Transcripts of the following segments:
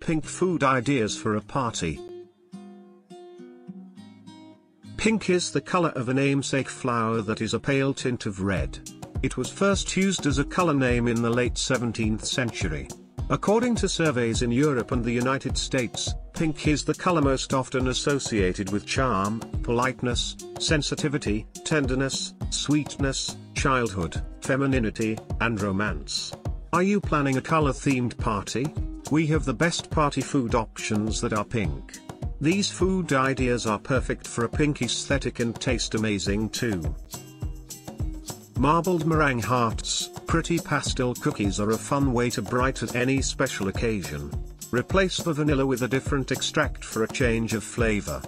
Pink food ideas for a party. Pink is the color of a namesake flower that is a pale tint of red. It was first used as a color name in the late 17th century. According to surveys in Europe and the United States, pink is the color most often associated with charm, politeness, sensitivity, tenderness, sweetness, childhood, femininity, and romance. Are you planning a color-themed party? We have the best party food options that are pink. These food ideas are perfect for a pink aesthetic and taste amazing too. Marbled meringue hearts, pretty pastel cookies are a fun way to brighten any special occasion. Replace the vanilla with a different extract for a change of flavor.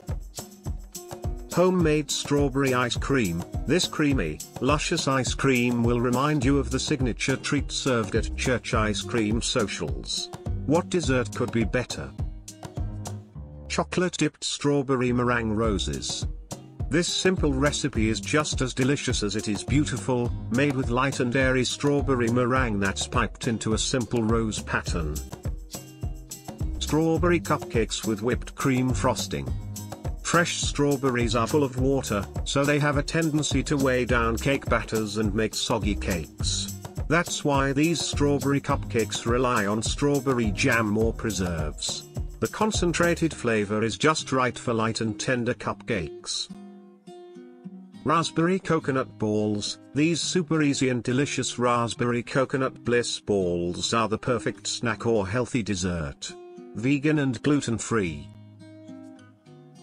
Homemade strawberry ice cream, this creamy, luscious ice cream will remind you of the signature treat served at church ice cream socials. What dessert could be better? Chocolate dipped strawberry meringue roses. This simple recipe is just as delicious as it is beautiful, made with light and airy strawberry meringue that's piped into a simple rose pattern. Strawberry cupcakes with whipped cream frosting. Fresh strawberries are full of water, so they have a tendency to weigh down cake batters and make soggy cakes. That's why these strawberry cupcakes rely on strawberry jam or preserves. The concentrated flavor is just right for light and tender cupcakes. Raspberry Coconut Balls, these super easy and delicious raspberry coconut bliss balls are the perfect snack or healthy dessert. Vegan and gluten-free.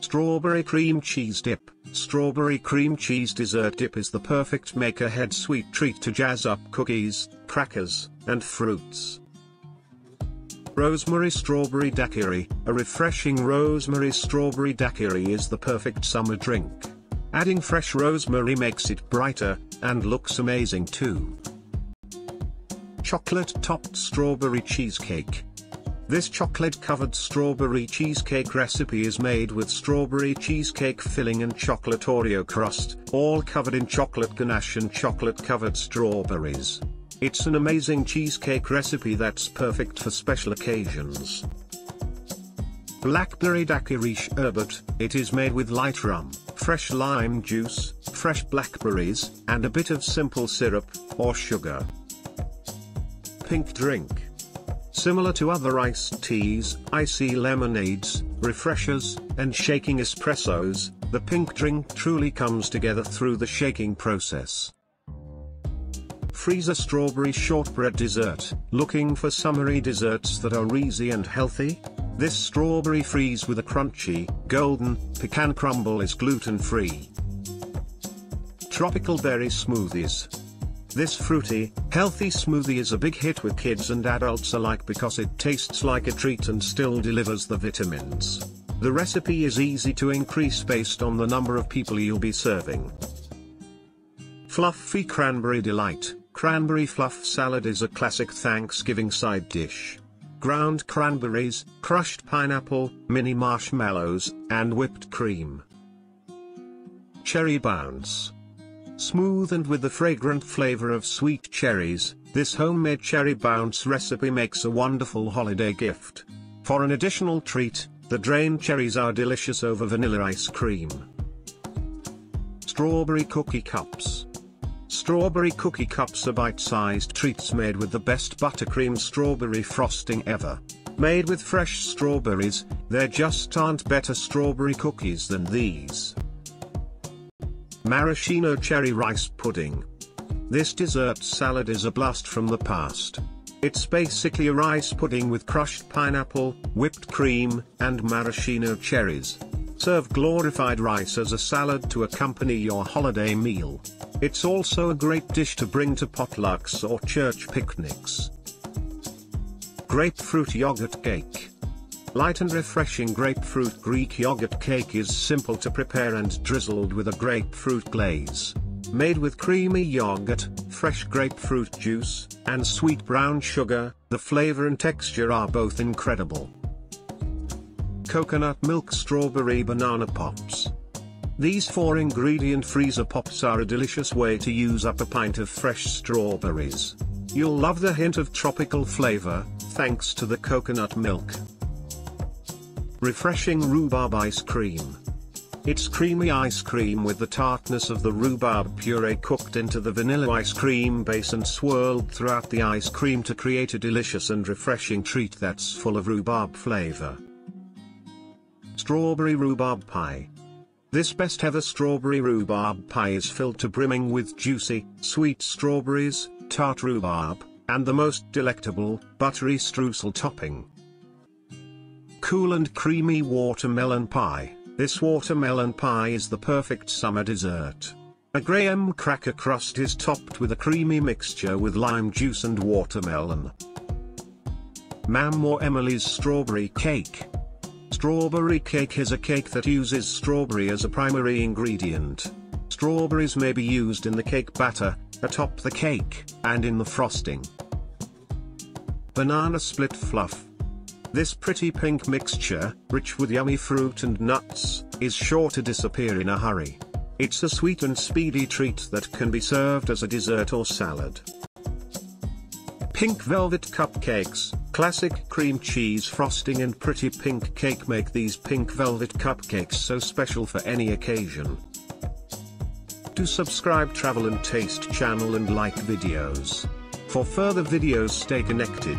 Strawberry Cream Cheese Dip Strawberry cream cheese dessert dip is the perfect make-ahead sweet treat to jazz up cookies, crackers, and fruits. Rosemary Strawberry Daiquiri A refreshing rosemary strawberry daiquiri is the perfect summer drink. Adding fresh rosemary makes it brighter, and looks amazing too. Chocolate-topped strawberry cheesecake. This chocolate-covered strawberry cheesecake recipe is made with strawberry cheesecake filling and chocolate Oreo crust, all covered in chocolate ganache and chocolate-covered strawberries. It's an amazing cheesecake recipe that's perfect for special occasions. Blackberry Daiquiri Sherbet, it is made with light rum, fresh lime juice, fresh blackberries, and a bit of simple syrup, or sugar. Pink drink. Similar to other iced teas, icy lemonades, refreshers, and shaking espressos, the pink drink truly comes together through the shaking process. Freezer Strawberry Shortbread Dessert, looking for summery desserts that are easy and healthy? This strawberry freeze with a crunchy, golden, pecan crumble is gluten-free. Tropical Berry Smoothies. This fruity, healthy smoothie is a big hit with kids and adults alike because it tastes like a treat and still delivers the vitamins. The recipe is easy to increase based on the number of people you'll be serving. Fluffy Cranberry Delight Cranberry fluff salad is a classic Thanksgiving side dish ground cranberries, crushed pineapple, mini marshmallows, and whipped cream. Cherry Bounce. Smooth and with the fragrant flavor of sweet cherries, this homemade cherry bounce recipe makes a wonderful holiday gift. For an additional treat, the drained cherries are delicious over vanilla ice cream. Strawberry Cookie Cups. Strawberry cookie cups are bite-sized treats made with the best buttercream strawberry frosting ever. Made with fresh strawberries, there just aren't better strawberry cookies than these. Maraschino Cherry Rice Pudding. This dessert salad is a blast from the past. It's basically a rice pudding with crushed pineapple, whipped cream, and maraschino cherries. Serve glorified rice as a salad to accompany your holiday meal. It's also a great dish to bring to potlucks or church picnics. Grapefruit Yogurt Cake. Light and refreshing grapefruit Greek yogurt cake is simple to prepare and drizzled with a grapefruit glaze. Made with creamy yogurt, fresh grapefruit juice, and sweet brown sugar, the flavor and texture are both incredible. Coconut Milk Strawberry Banana Pops. These four ingredient freezer pops are a delicious way to use up a pint of fresh strawberries. You'll love the hint of tropical flavor, thanks to the coconut milk. Refreshing rhubarb ice cream. It's creamy ice cream with the tartness of the rhubarb puree cooked into the vanilla ice cream base and swirled throughout the ice cream to create a delicious and refreshing treat that's full of rhubarb flavor. Strawberry Rhubarb Pie. This best ever strawberry rhubarb pie is filled to brimming with juicy, sweet strawberries, tart rhubarb, and the most delectable, buttery streusel topping. Cool and creamy watermelon pie. This watermelon pie is the perfect summer dessert. A graham cracker crust is topped with a creamy mixture with lime juice and watermelon. Mamaw Emily's Strawberry Cake. Strawberry cake is a cake that uses strawberry as a primary ingredient. Strawberries may be used in the cake batter, atop the cake, and in the frosting. Banana split fluff. This pretty pink mixture, rich with yummy fruit and nuts, is sure to disappear in a hurry. It's a sweet and speedy treat that can be served as a dessert or salad. Pink velvet cupcakes, classic cream cheese frosting and pretty pink cake make these pink velvet cupcakes so special for any occasion. Do subscribe Travel and Taste channel and like videos. For further videos stay connected.